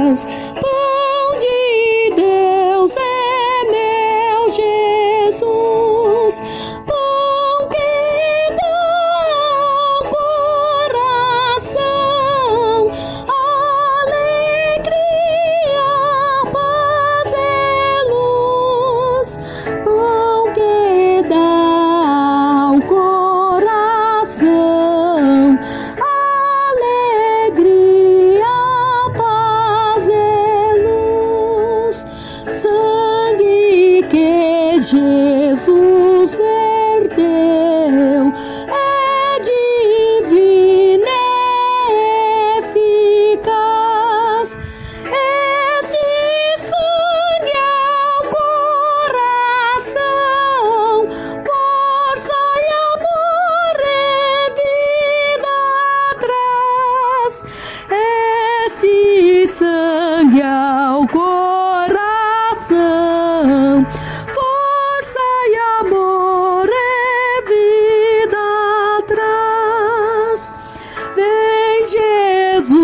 house. Jesus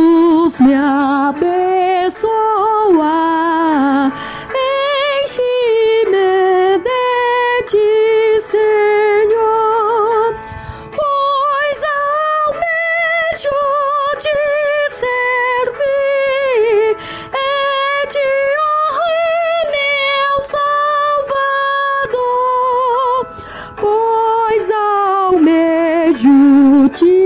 Jesus me abençoar, enche-me de ti, Senhor, pois almejo te servir e te honrar, meu Salvador, pois almejo te